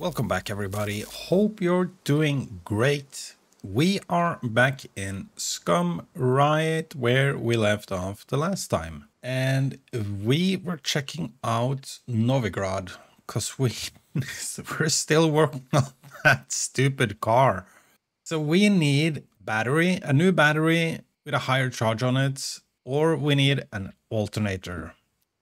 Welcome back everybody. Hope you're doing great. We are back in Scum right where we left off the last time. And we were checking out Novigrad because we, we're still working on that stupid car. So we need battery, a new battery with a higher charge on it, or we need an alternator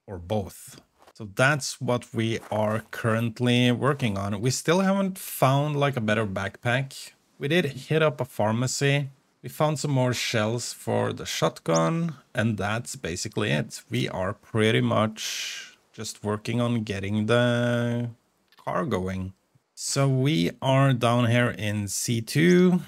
or both. So that's what we are currently working on. We still haven't found like a better backpack. We did hit up a pharmacy. We found some more shells for the shotgun and that's basically it. We are pretty much just working on getting the car going. So we are down here in C2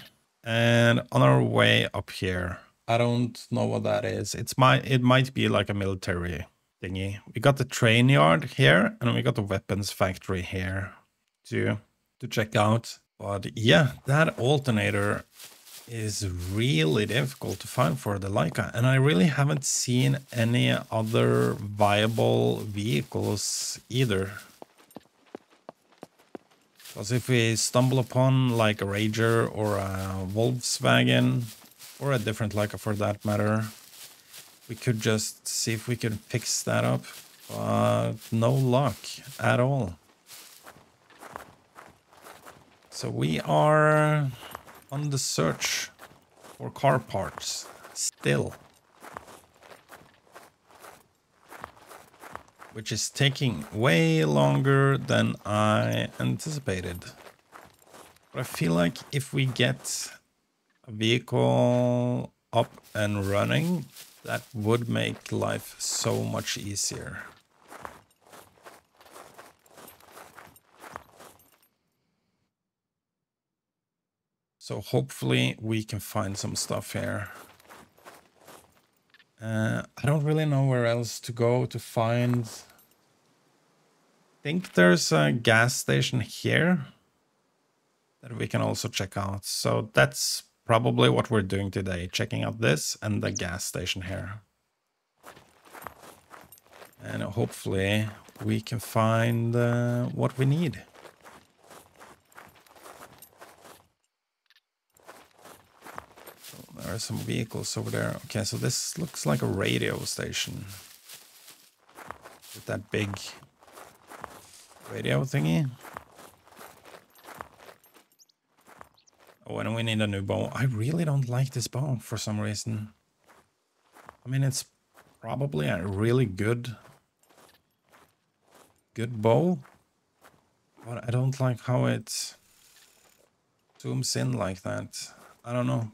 and on our way up here. I don't know what that is. It's my it might be like a military thingy. We got the train yard here, and we got the weapons factory here to to check out. But yeah, that alternator is really difficult to find for the Laika, and I really haven't seen any other viable vehicles either. Because if we stumble upon like a Rager or a Volkswagen, or a different Laika for that matter, we could just see if we can fix that up, but no luck at all. So we are on the search for car parts still. Which is taking way longer than I anticipated. But I feel like if we get a vehicle up and running, that would make life so much easier. So hopefully we can find some stuff here. Uh, I don't really know where else to go to find... I think there's a gas station here that we can also check out. So that's probably what we're doing today, checking out this and the gas station here. And hopefully we can find uh, what we need. There are some vehicles over there. Okay, so this looks like a radio station. With that big radio thingy. Oh, and we need a new bow. I really don't like this bow for some reason. I mean, it's probably a really good, good bow. But I don't like how it zooms in like that. I don't know.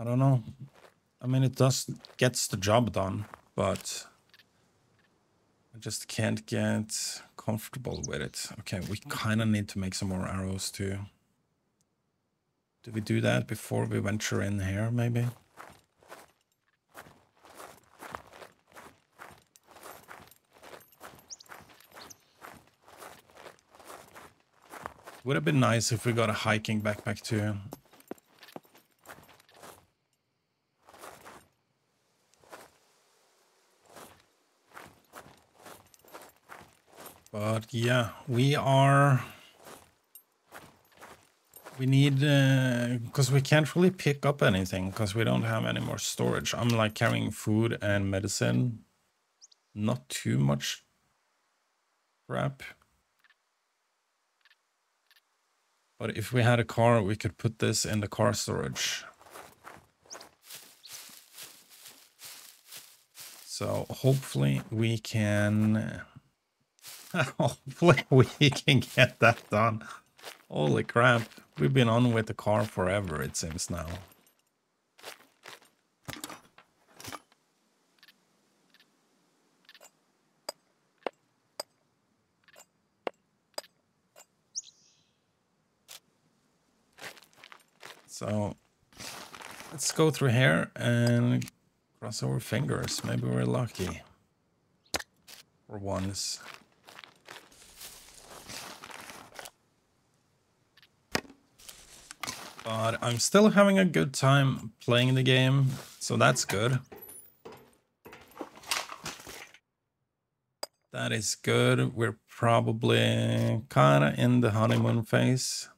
I don't know. I mean, it does gets the job done, but I just can't get comfortable with it. Okay, we kind of need to make some more arrows too. Do we do that before we venture in here, maybe? Would have been nice if we got a hiking backpack too. But yeah, we are... We need... Because uh, we can't really pick up anything because we don't have any more storage. I'm like carrying food and medicine. Not too much crap. But if we had a car, we could put this in the car storage. So hopefully we can Hopefully we can get that done. Holy crap. We've been on with the car forever, it seems now. So let's go through here and cross our fingers. Maybe we're lucky. For once. But I'm still having a good time playing the game, so that's good. That is good. We're probably kind of in the honeymoon phase.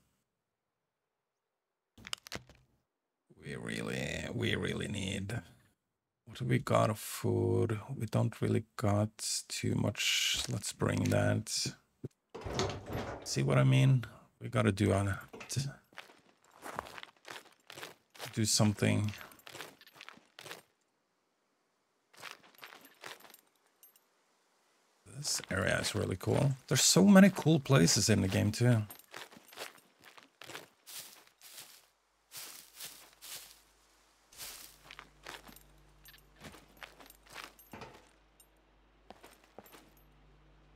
We really, we really need... What do we got of food? We don't really got too much. Let's bring that. See what I mean? We gotta do on it. Do something. This area is really cool. There's so many cool places in the game too.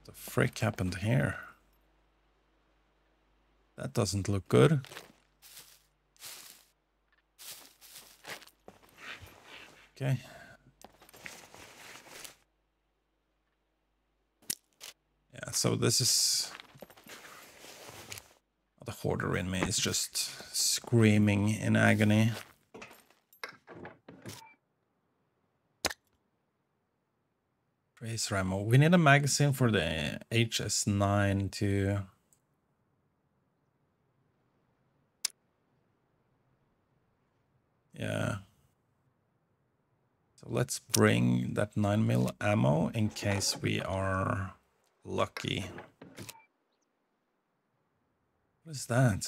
The frick happened here? That doesn't look good. Okay. Yeah, so this is... The hoarder in me is just screaming in agony. Tracer ammo. We need a magazine for the HS9 to... Yeah. So let's bring that 9 mil ammo in case we are lucky. What is that?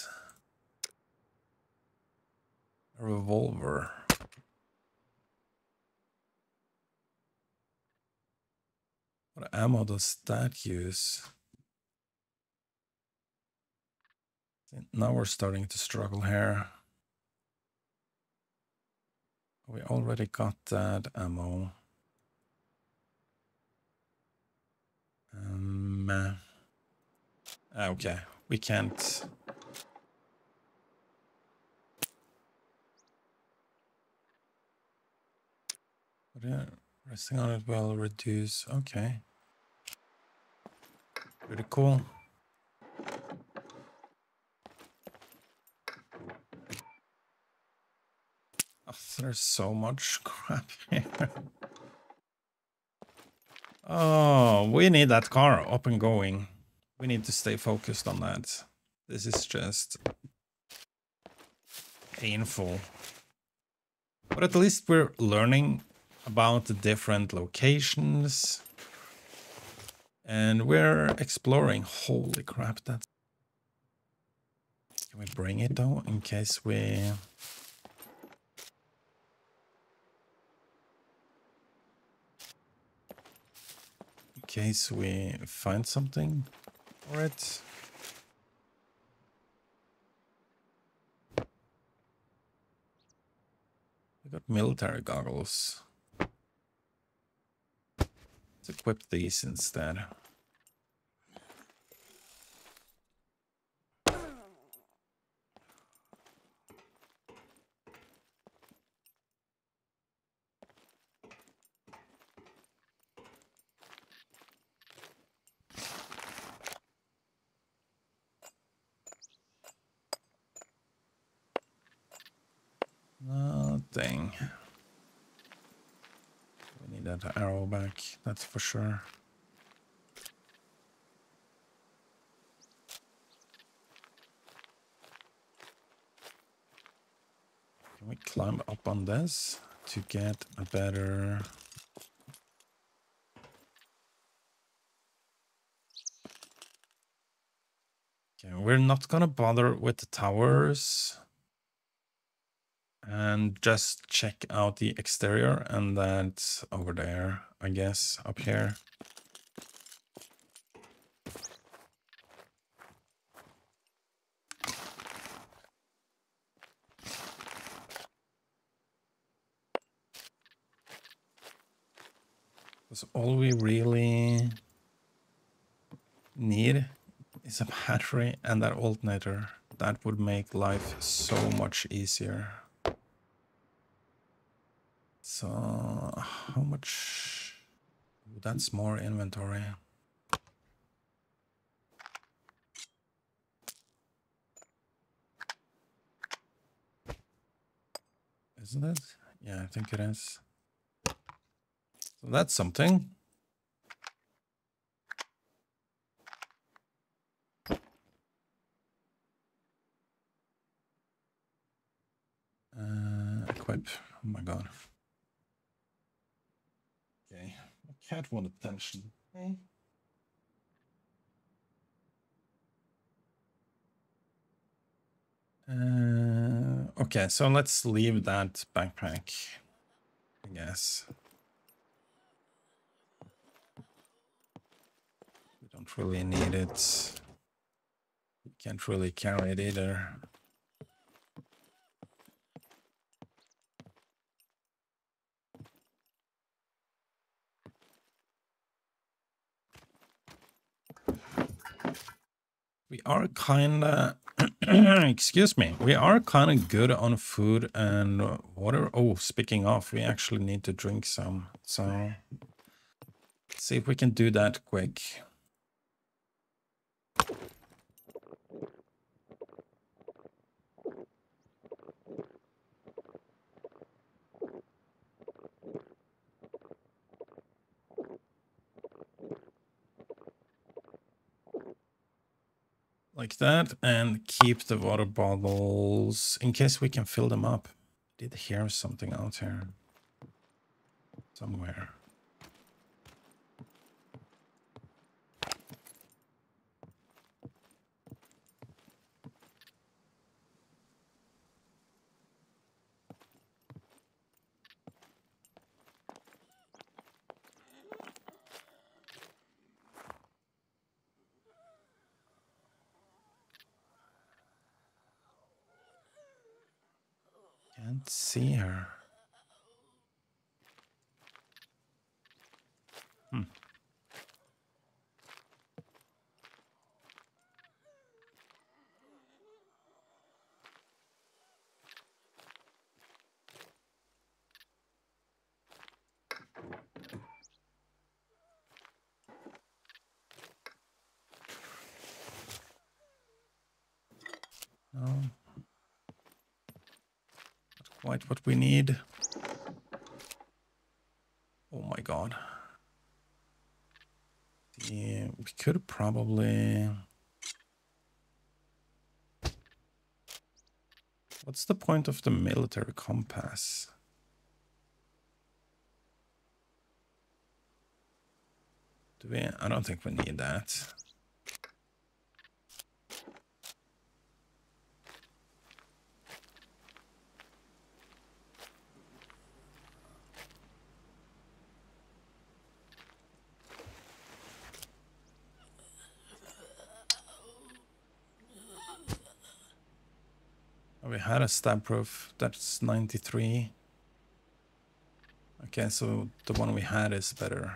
A revolver. What ammo does that use? Now we're starting to struggle here. We already got that ammo. Um, uh, okay, we can't. Resting on it will reduce. Okay. Pretty cool. There's so much crap here. Oh, we need that car up and going. We need to stay focused on that. This is just painful. But at least we're learning about the different locations. And we're exploring. Holy crap, that's... Can we bring it though, in case we... case we find something for it. I got military goggles. Let's equip these instead. Need that arrow back, that's for sure. Can we climb up on this to get a better... Okay, we're not gonna bother with the towers and just check out the exterior and that's over there, I guess, up here. Because all we really need is a battery and that alternator. That would make life so much easier. So how much? That's more inventory. Isn't it? Yeah, I think it is. So that's something. Uh, equip. Oh my god. Okay. Cat want attention. Uh, okay, so let's leave that backpack, I guess. We don't really need it. We can't really carry it either. We are kinda, excuse me, we are kinda good on food and water. Oh, speaking of, we actually need to drink some. So, see if we can do that quick. Like that and keep the water bottles in case we can fill them up. Did hear something out here somewhere. Can't see her. Hmm. No. Not quite what we need. Oh my god. Yeah, we could probably... What's the point of the military compass? Do we? I don't think we need that. We had a stab proof. That's 93. Okay, so the one we had is better.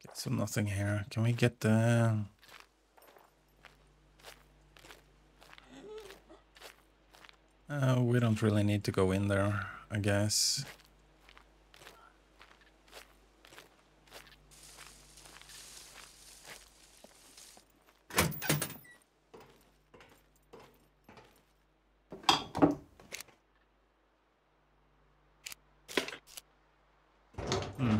Okay, so nothing here. Can we get the... Uh, we don't really need to go in there, I guess. Hmm.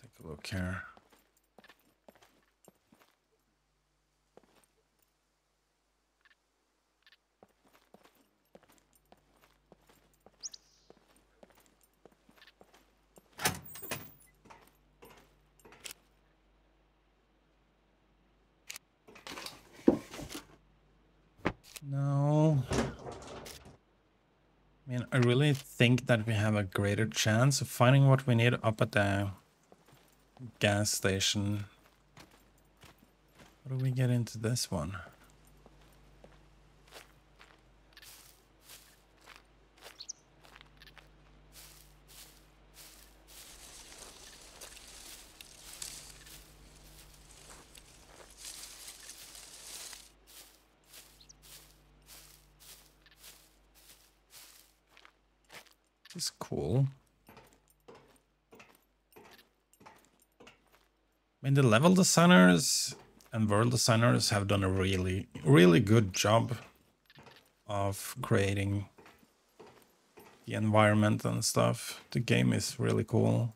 Take a look here. No. I mean, I really think that we have a greater chance of finding what we need up at the gas station. How do we get into this one? Is cool. I mean, the level designers and world designers have done a really, really good job of creating the environment and stuff. The game is really cool.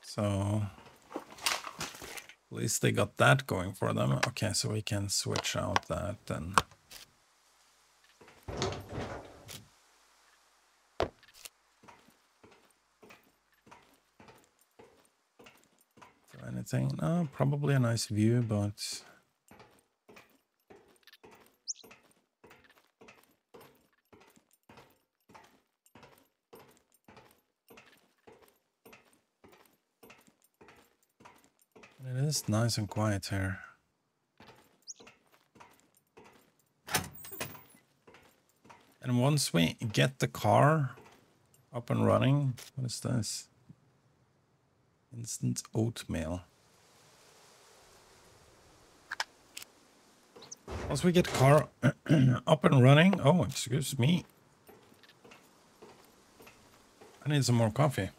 So least they got that going for them. Okay, so we can switch out that then. Anything? No, probably a nice view, but Nice and quiet here. And once we get the car up and running, what is this? Instant oatmeal. Once we get car up and running, oh, excuse me. I need some more coffee.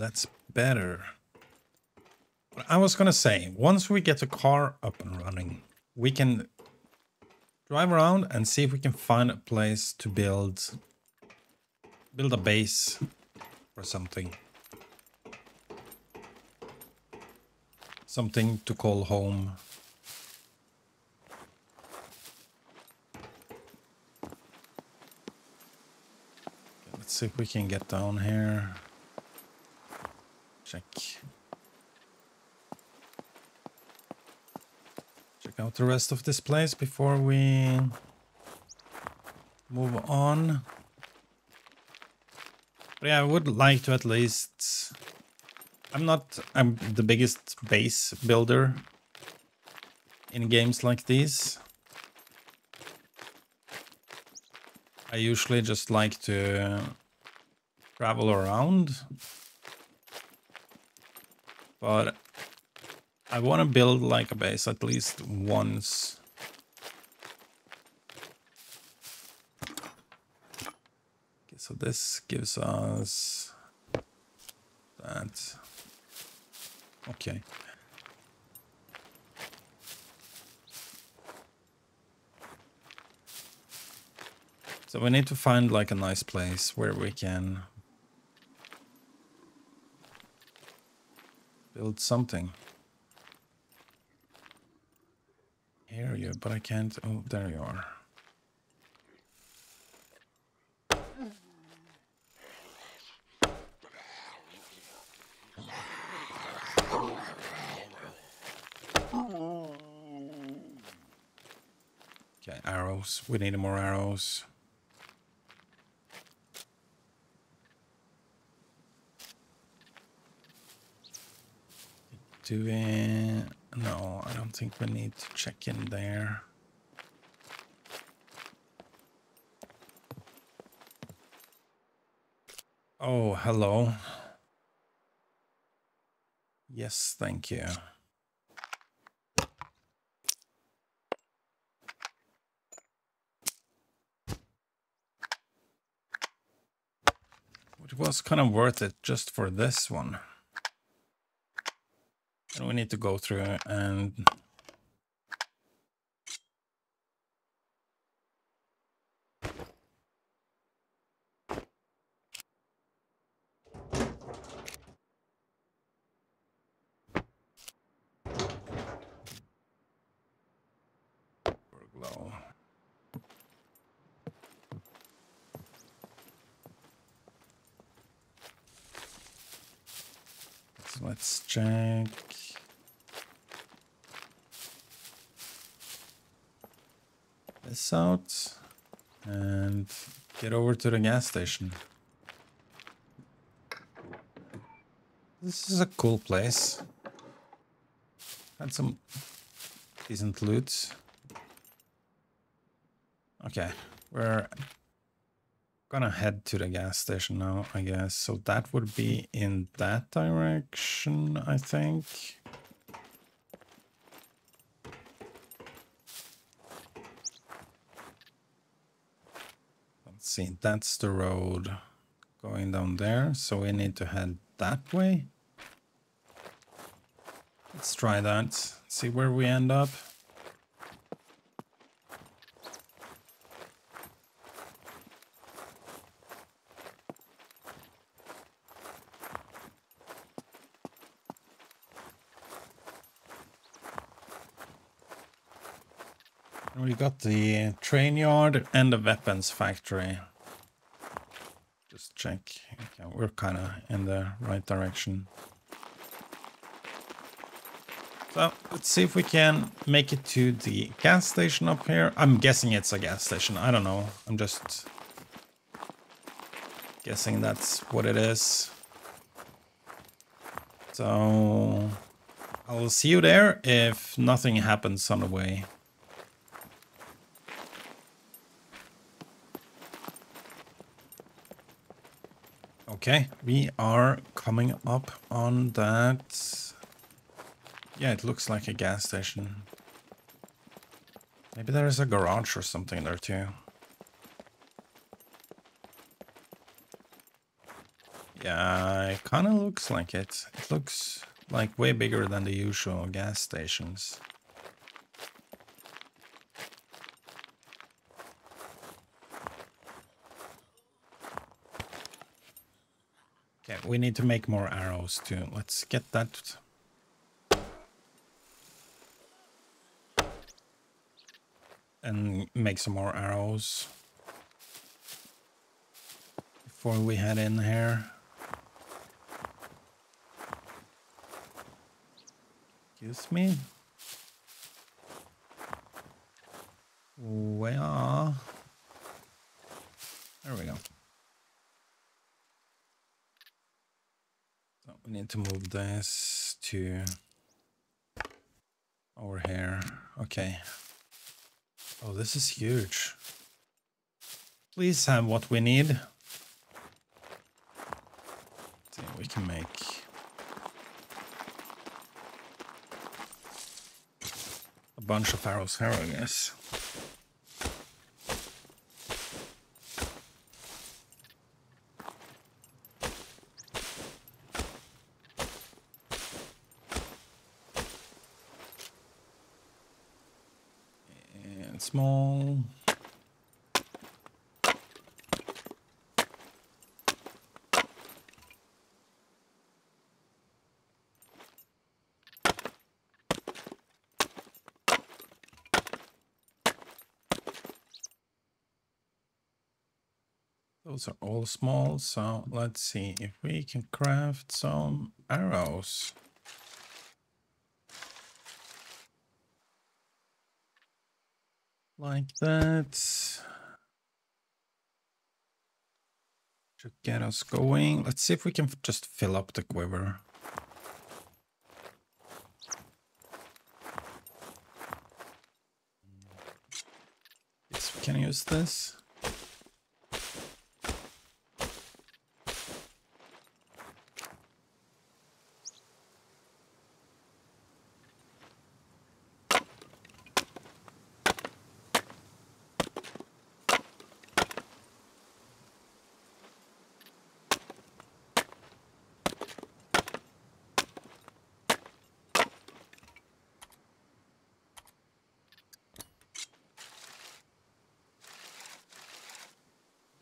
That's better. But I was gonna say, once we get the car up and running, we can drive around and see if we can find a place to build build a base or something. Something to call home. Let's see if we can get down here. Check. Check out the rest of this place before we move on. But yeah, I would like to at least... I'm not I'm the biggest base builder in games like these. I usually just like to travel around but I want to build like a base at least once. Okay, so this gives us that. Okay. So we need to find like a nice place where we can Build something. Hear you, but I can't. Oh, there you are. Okay, arrows. We need more arrows. Do we... No, I don't think we need to check in there. Oh, hello. Yes, thank you. It was kind of worth it just for this one. We need to go through and let's check. this out and get over to the gas station. This is a cool place. Had some decent loot. Okay, we're Gonna head to the gas station now, I guess. So that would be in that direction, I think. Let's see, that's the road going down there. So we need to head that way. Let's try that. See where we end up. We got the train yard and the weapons factory. Check. Okay, we're kind of in the right direction. So let's see if we can make it to the gas station up here. I'm guessing it's a gas station. I don't know. I'm just guessing that's what it is. So I'll see you there if nothing happens on the way. Okay, we are coming up on that. Yeah, it looks like a gas station. Maybe there is a garage or something there too. Yeah, it kind of looks like it. It looks like way bigger than the usual gas stations. We need to make more arrows too. Let's get that. And make some more arrows. Before we head in here. Excuse me. Where? There we go. We need to move this to over here. Okay. Oh, this is huge. Please have what we need. see, we can make a bunch of arrows here, I guess. small. Those are all small, so let's see if we can craft some arrows. like that. To get us going. Let's see if we can just fill up the quiver. Yes, we can use this.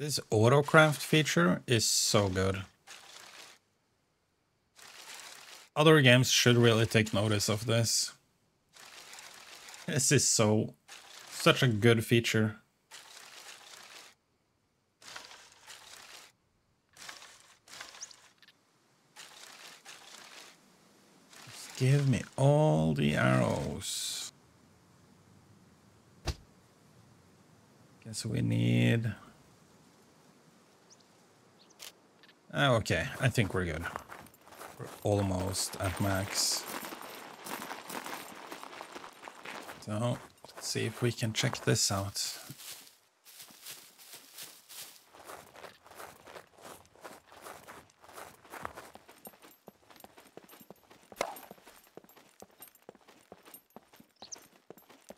This autocraft feature is so good. Other games should really take notice of this. This is so, such a good feature. Just give me all the arrows. Guess we need Ah, okay, I think we're good. We're almost at max. So, let's see if we can check this out.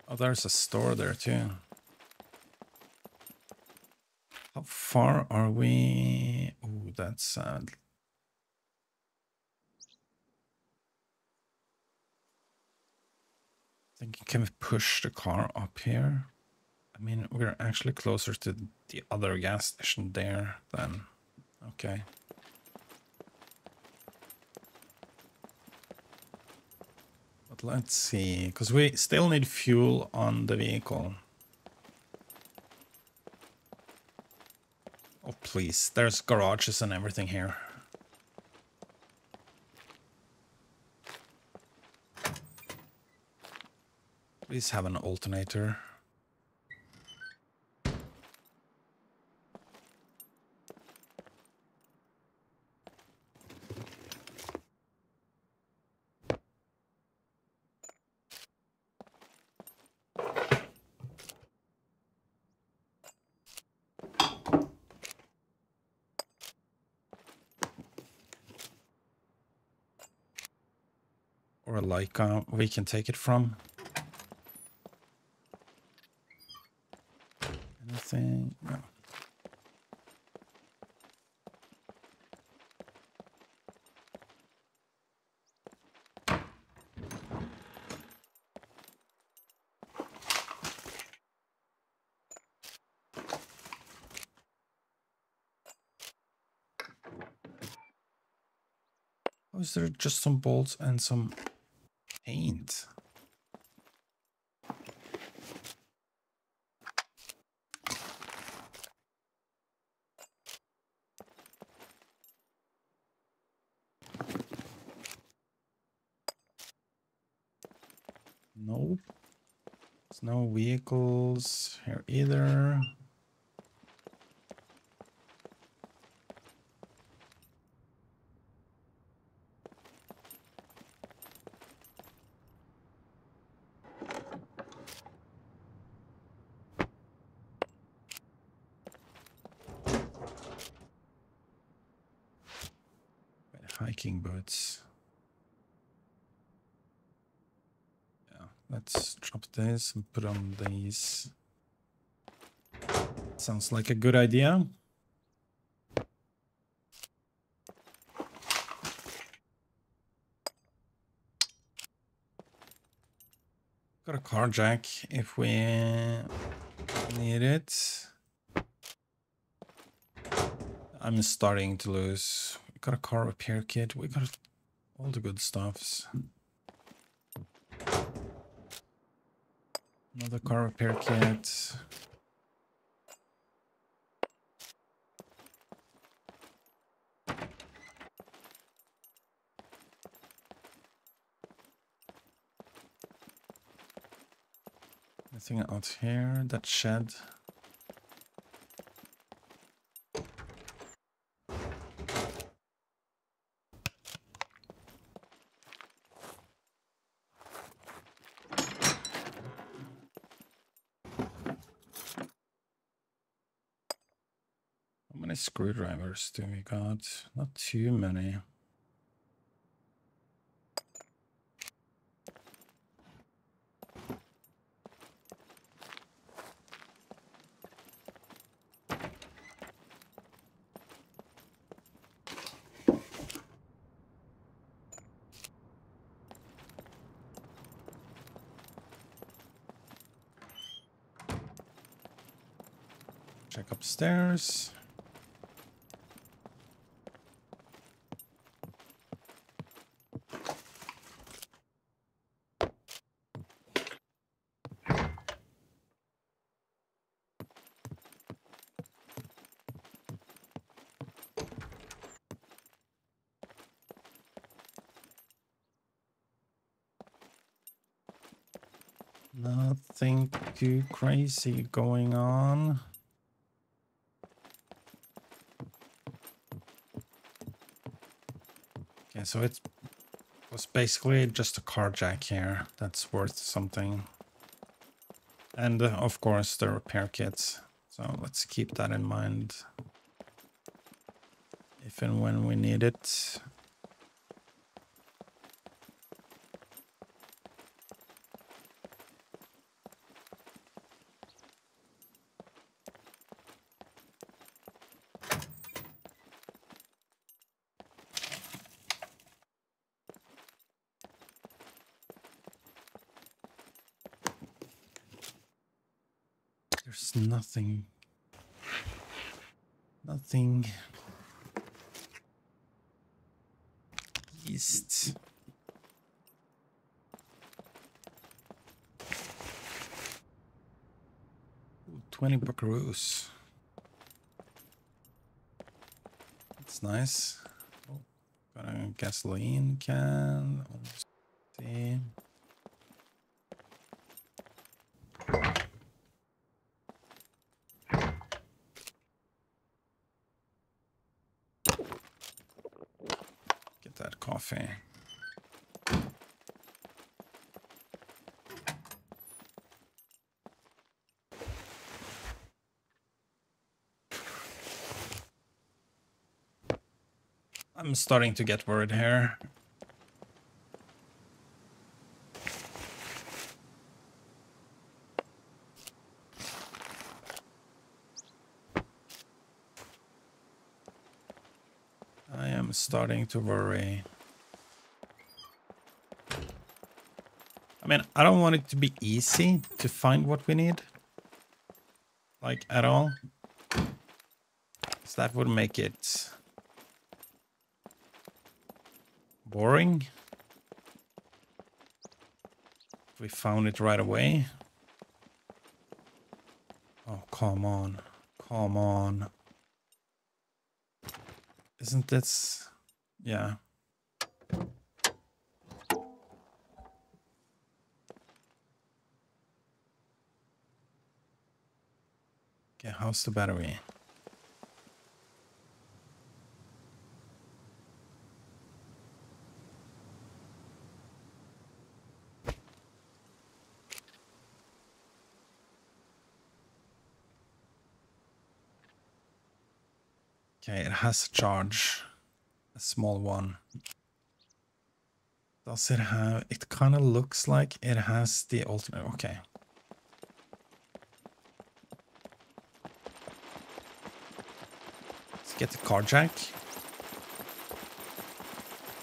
Oh, there's a store there too. How far are we? That's sad. Thinking, can we push the car up here? I mean, we're actually closer to the other gas station there than... Okay. But let's see, because we still need fuel on the vehicle. Please. There's garages and everything here. Please have an alternator. Or a Laika we can take it from. Anything? No. Oh, is there just some bolts and some paint? Nope. There's no vehicles here either. Hiking boots. Yeah, let's put on these. Sounds like a good idea. Got a car jack if we need it. I'm starting to lose. We got a car repair kit. We got all the good stuffs. Another car repair kit. Anything out here? That shed. How screwdrivers do we got? Not too many. Upstairs. Nothing too crazy going on. Okay, so it was basically just a car jack here that's worth something. And uh, of course the repair kits. So let's keep that in mind. If and when we need it. There's nothing. Nothing. East. Ooh, 20 buckaroos. That's nice. Oh, got a gasoline can. Let's. Get that coffee. I'm starting to get worried here. I am starting to worry. I mean, I don't want it to be easy to find what we need. Like, at all. So that would make it boring. We found it right away. Oh, come on. Come on. Isn't this... Yeah. Okay, how's the battery? Has a charge. A small one. Does it have... It kind of looks like it has the ultimate... Okay. Let's get the car jack.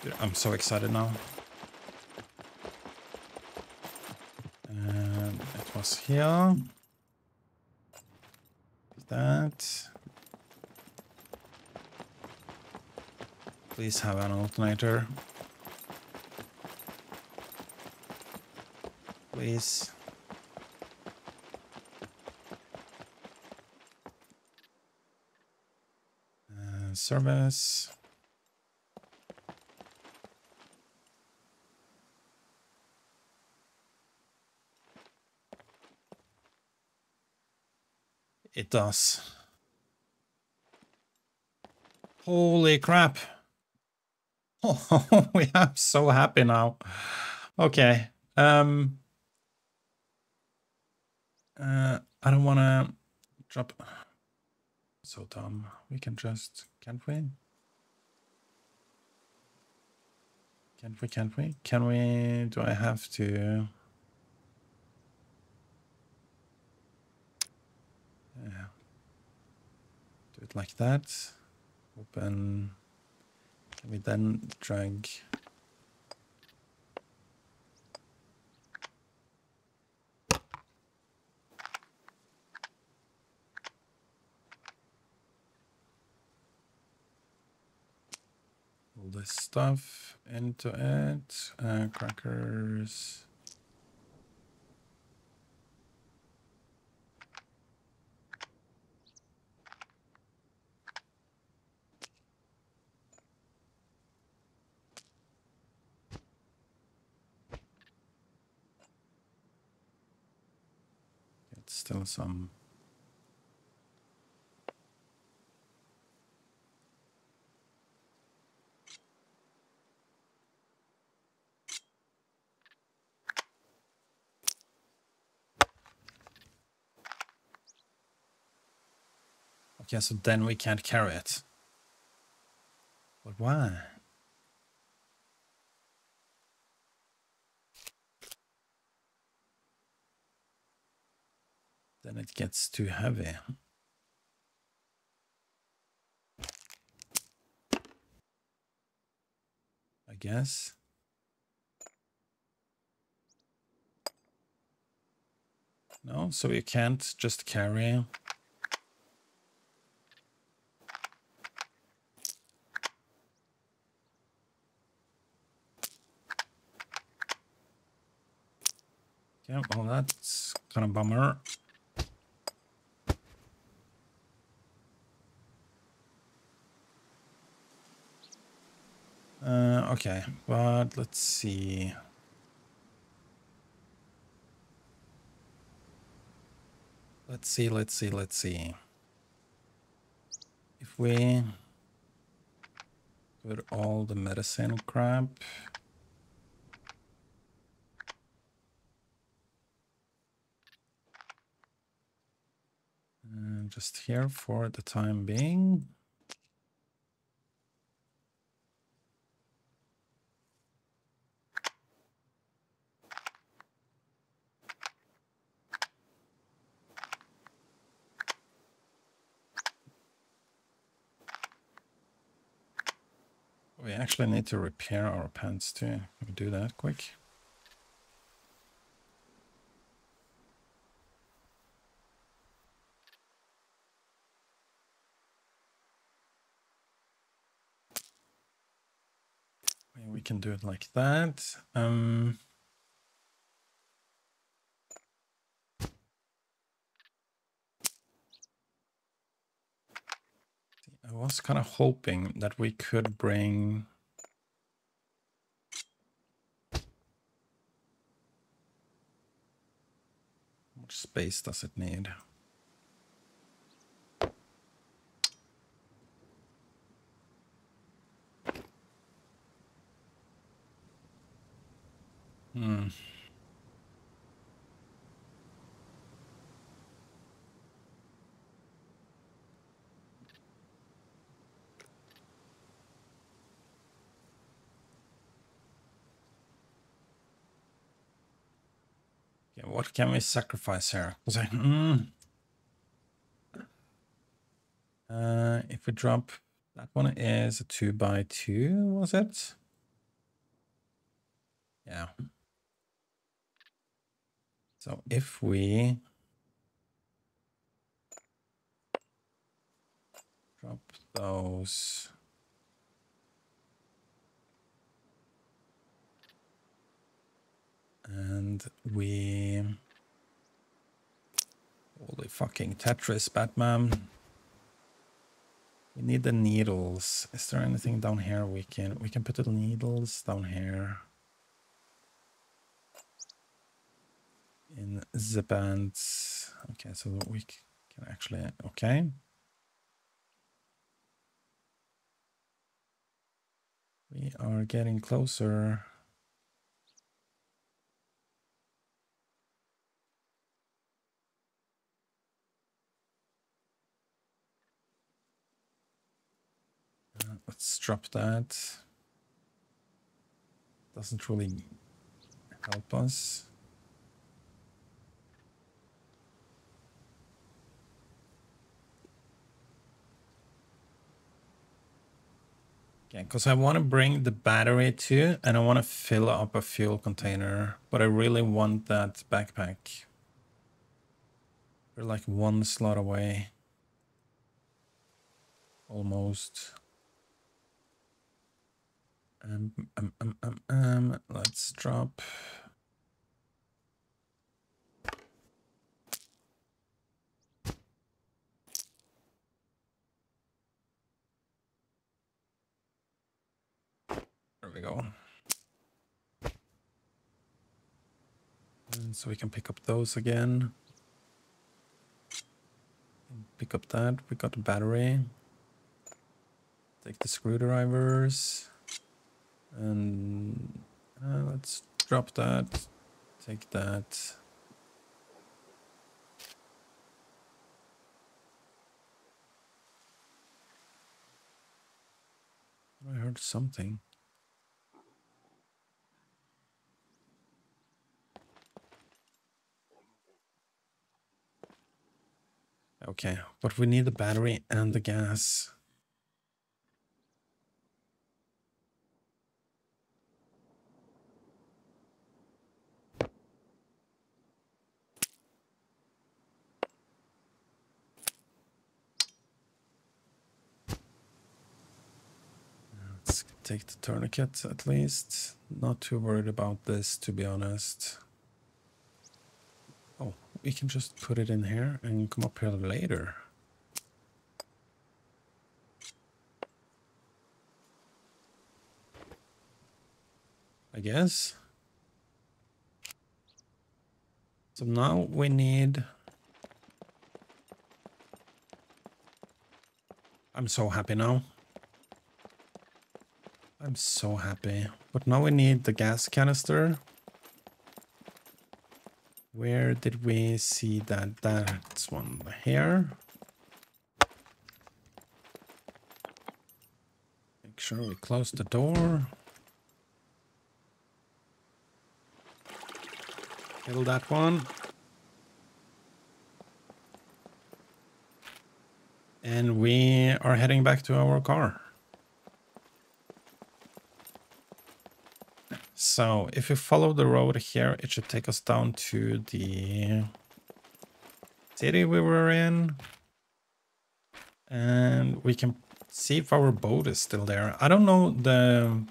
Dude, I'm so excited now. And it was here. That. Please have an alternator. Please. Uh, service. It does. Holy crap. Oh, we are so happy now. Okay. Um. Uh, I don't want to drop. So dumb. We can just, can't we? Can't we? Can't we? Can we? Do I have to? Yeah. Do it like that. Open. We then drag? All this stuff into it. Uh, crackers. It's still some. Okay, so then we can't carry it. But why? Then it gets too heavy. I guess. No, so you can't just carry. Yeah, well, that's kind of bummer. Uh, okay, but let's see. Let's see, let's see, let's see. If we put all the medicine crap And just here for the time being. We actually need to repair our pants too. Can we do that quick? We can do it like that. Um, I was kind of hoping that we could bring much space does it need? Hmm. What can we sacrifice here? I, mm, uh, if we drop that one is a two by two, was it? Yeah. So if we drop those and we holy fucking Tetris Batman we need the needles is there anything down here we can we can put the needles down here in the bands. Okay, so we can actually, okay. We are getting closer. Let's drop that. Doesn't really help us. Because I want to bring the battery too, and I want to fill up a fuel container, but I really want that backpack. We're like one slot away. Almost. Um, um, um, um, um, let's drop There we go. And so we can pick up those again. Pick up that. We got the battery. Take the screwdrivers. And uh, let's drop that. Take that. I heard something. Okay, but we need the battery and the gas. Take the tourniquet at least. Not too worried about this, to be honest. Oh, we can just put it in here and come up here later. I guess. So now we need... I'm so happy now. I'm so happy. But now we need the gas canister. Where did we see that? That's one here. Make sure we close the door. Kill that one. And we are heading back to our car. So if we follow the road here, it should take us down to the city we were in. And we can see if our boat is still there. I don't know the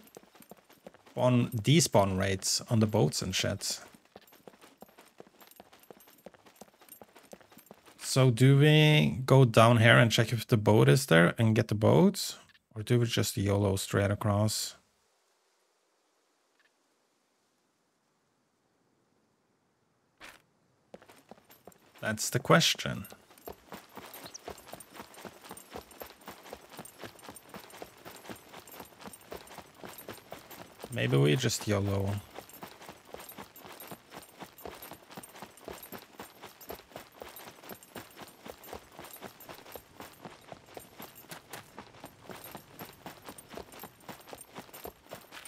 on despawn rates on the boats and shit. So do we go down here and check if the boat is there and get the boat? Or do we just YOLO straight across? That's the question. Maybe we just YOLO.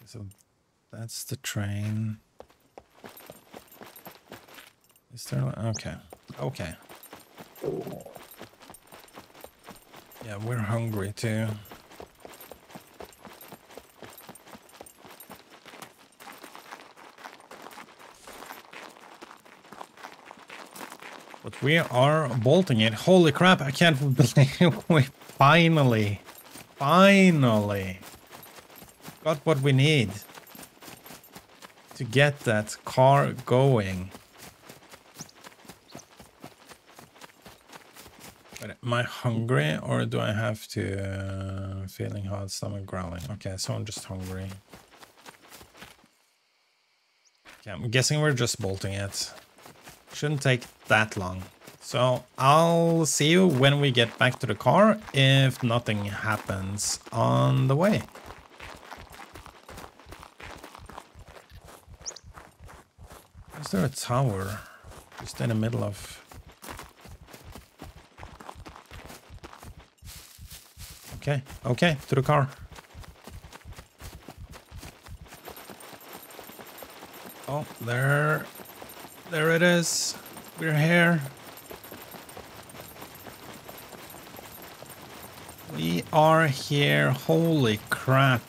So that's the train. Is there... Okay. Okay. Yeah, we're hungry too. But we are bolting it. Holy crap, I can't believe we finally, finally got what we need to get that car going. Am I hungry or do I have to... Uh, feeling hot, stomach growling. Okay, so I'm just hungry. Okay, I'm guessing we're just bolting it. Shouldn't take that long. So I'll see you when we get back to the car if nothing happens on the way. Is there a tower just in the middle of Okay, okay, to the car. Oh, there, there it is. We're here. We are here. Holy crap.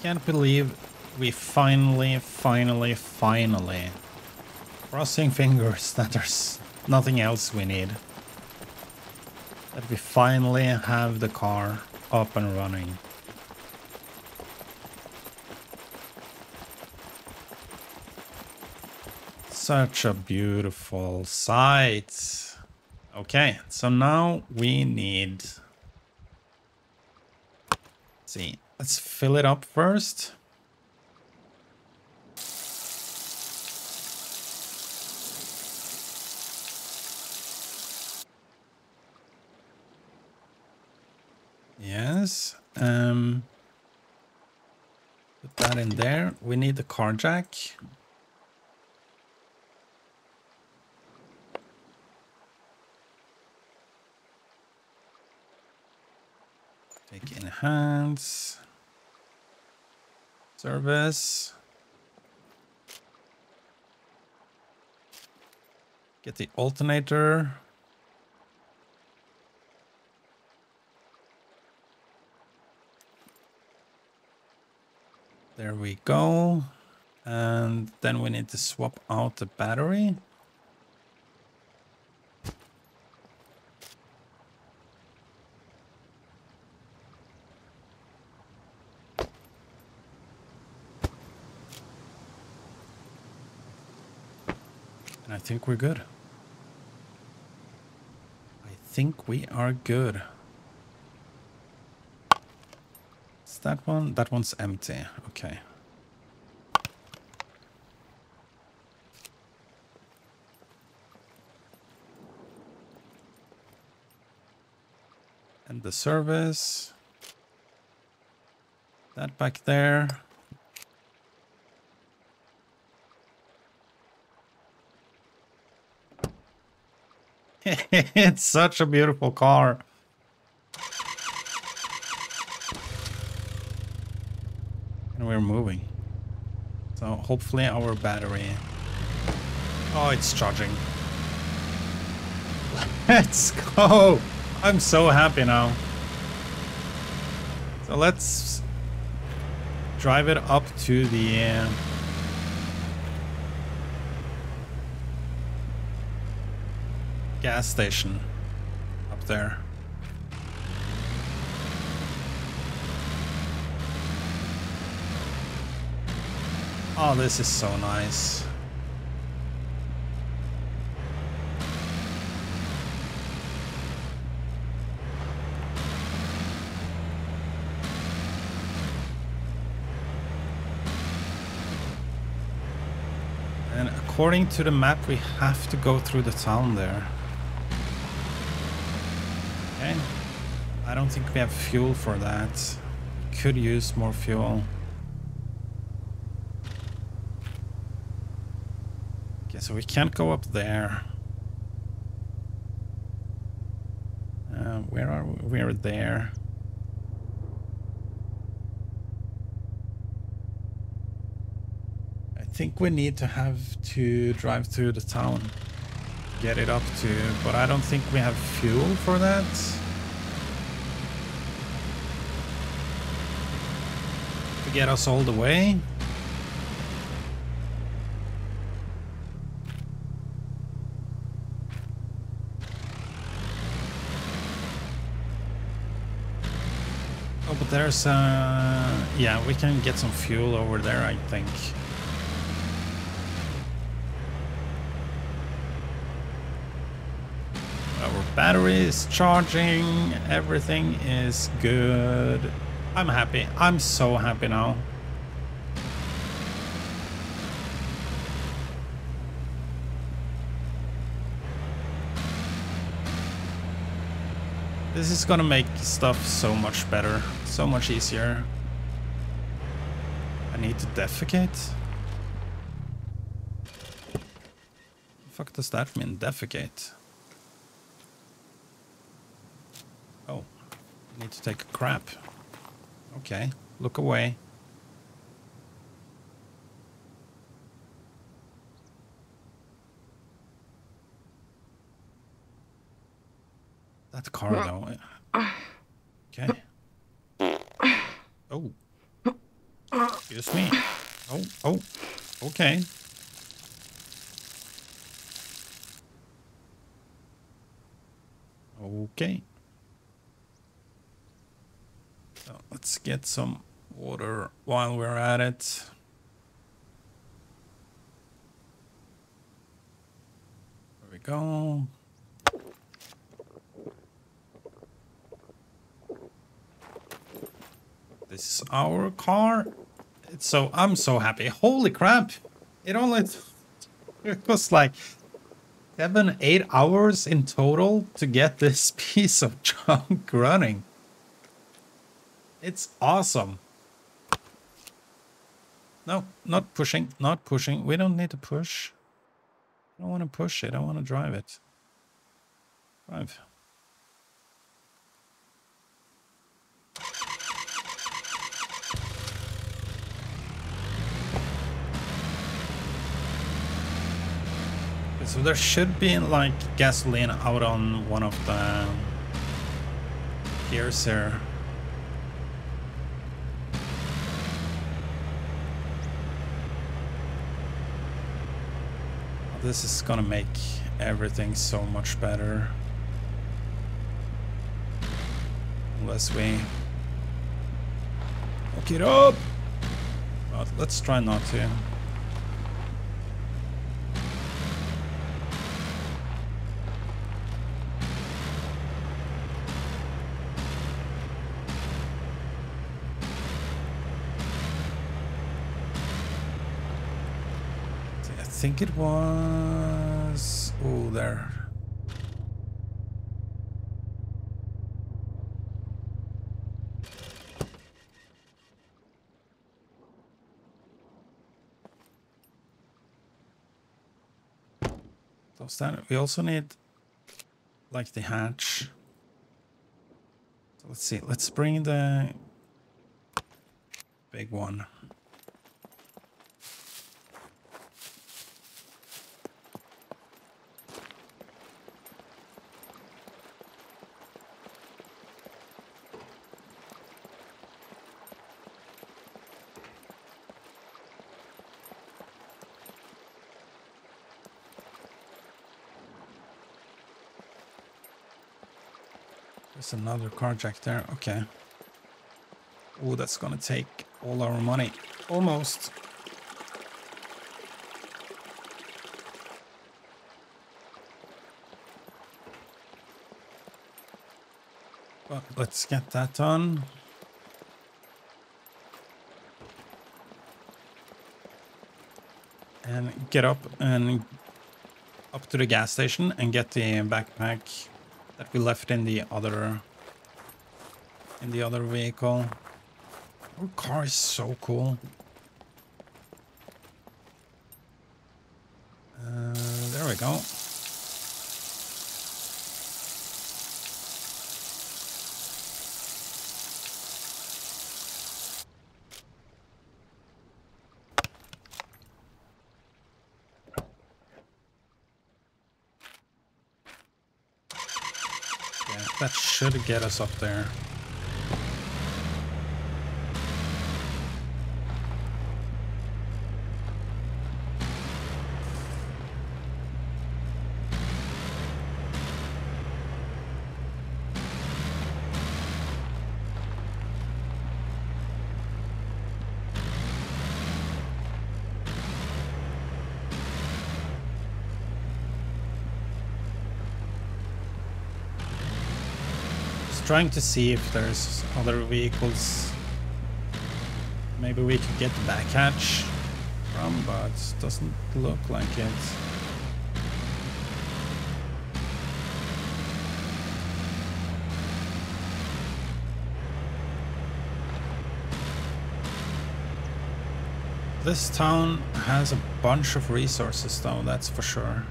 Can't believe we finally, finally, finally Crossing fingers that there's nothing else we need. That we finally have the car up and running. Such a beautiful sight. Okay, so now we need... Let's see, let's fill it up first. Um, put that in there. We need the car jack. Take enhance. Service. Get the alternator. There we go. And then we need to swap out the battery. And I think we're good. I think we are good. That one? That one's empty. Okay. And the service. That back there. it's such a beautiful car. We're moving. So hopefully our battery... Oh, it's charging. Let's go! I'm so happy now. So let's drive it up to the... Uh, gas station up there. Oh, this is so nice. And according to the map, we have to go through the town there. Okay. I don't think we have fuel for that. Could use more fuel. So we can't go up there. Uh, where are we? We're there. I think we need to have to drive through the town. Get it up to, but I don't think we have fuel for that. To get us all the way. There's, uh, yeah, we can get some fuel over there, I think. Our battery is charging, everything is good. I'm happy, I'm so happy now. This is gonna make stuff so much better, so much easier. I need to defecate? The fuck does that mean, defecate? Oh, I need to take a crap. Okay, look away. That car though. Okay. Oh. Excuse me. Oh, oh. Okay. Okay. So let's get some water while we're at it. There we go. This is our car. It's so I'm so happy. Holy crap! It only it was like seven, eight hours in total to get this piece of junk running. It's awesome. No, not pushing, not pushing. We don't need to push. I don't want to push it. I want to drive it. Drive. So there should be like gasoline out on one of the gears here. This is gonna make everything so much better. Unless we hook it up. But let's try not to. Think it was... Oh, there. We also need like the hatch. So let's see. Let's bring the big one. Another car jack there. Okay. Oh, that's gonna take all our money. Almost. But let's get that done. And get up and up to the gas station and get the backpack that we left in the other in the other vehicle. Our car is so cool. Uh, there we go. Yeah, that should get us up there. Trying to see if there's other vehicles. Maybe we could get the back hatch from, but doesn't look like it. This town has a bunch of resources though, that's for sure.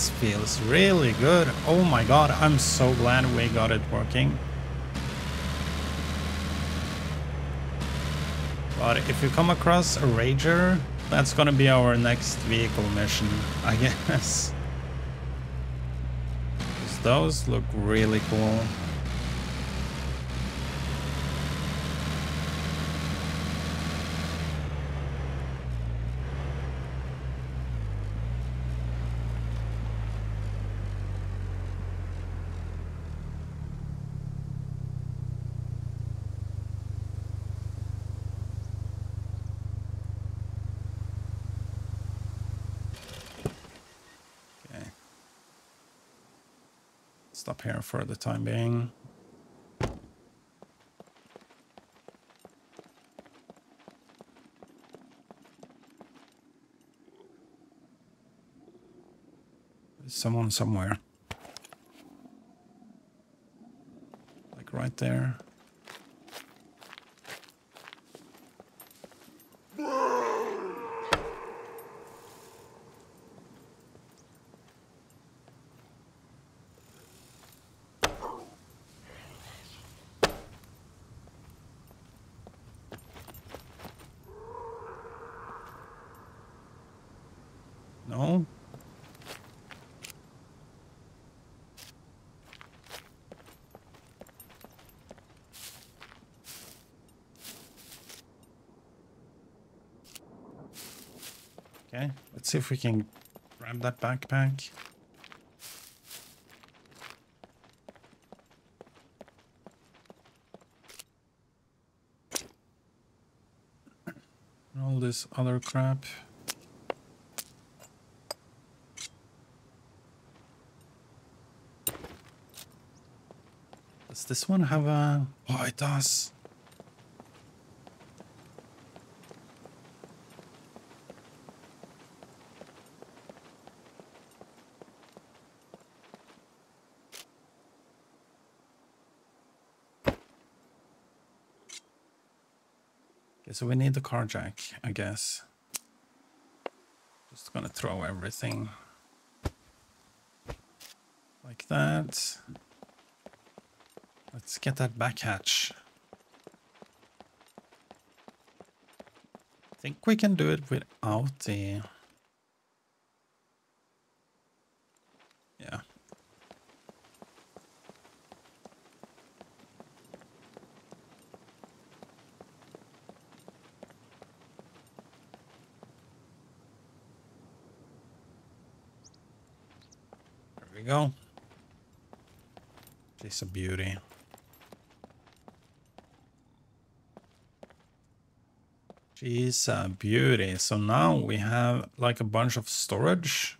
This feels really good. Oh my god, I'm so glad we got it working. But if you come across a Rager, that's gonna be our next vehicle mission, I guess. those look really cool. Stop here for the time being. There's someone somewhere. Like right there. No? Okay, let's see if we can grab that backpack. all this other crap. Does this one have a... Oh, it does. Okay, so we need the car jack, I guess. Just gonna throw everything like that. Let's get that back hatch. I think we can do it without the... Yeah. There we go. A beauty. She's a beauty. So now we have like a bunch of storage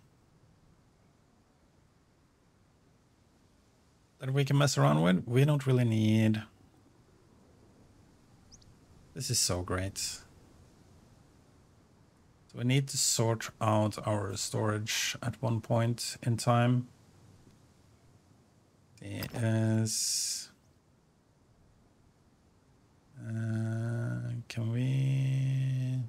that we can mess around with. We don't really need... This is so great. So we need to sort out our storage at one point in time. Is... Uh, can we...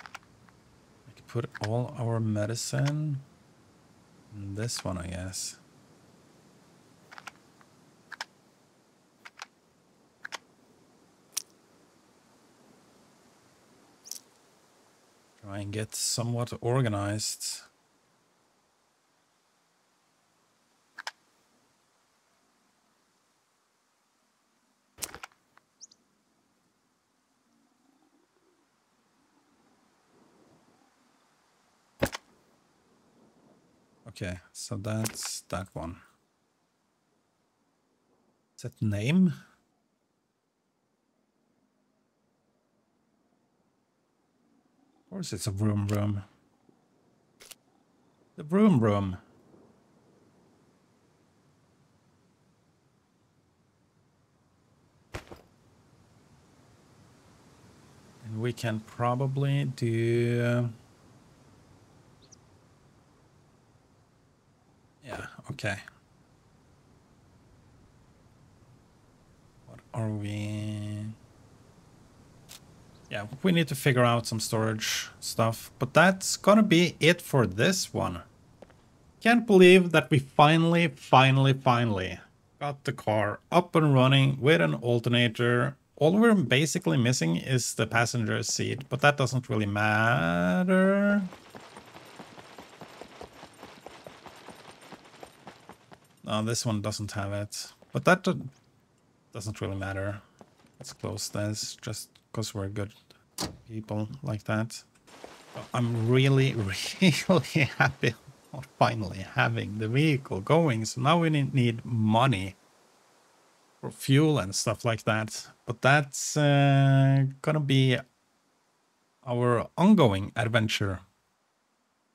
I could put all our medicine in this one, I guess. Try and get somewhat organized. Okay, so that's that one. Is that name? Of course it's a room room. The room room. And we can probably do... Yeah, okay. What are we... Yeah, we need to figure out some storage stuff. But that's gonna be it for this one. Can't believe that we finally, finally, finally got the car up and running with an alternator. All we're basically missing is the passenger seat, but that doesn't really matter. No, this one doesn't have it. But that doesn't really matter. Let's close this just because we're good people like that. I'm really, really happy finally having the vehicle going. So now we need money for fuel and stuff like that. But that's uh, gonna be our ongoing adventure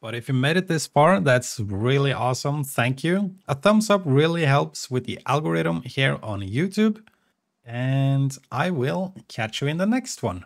but if you made it this far, that's really awesome. Thank you. A thumbs up really helps with the algorithm here on YouTube. And I will catch you in the next one.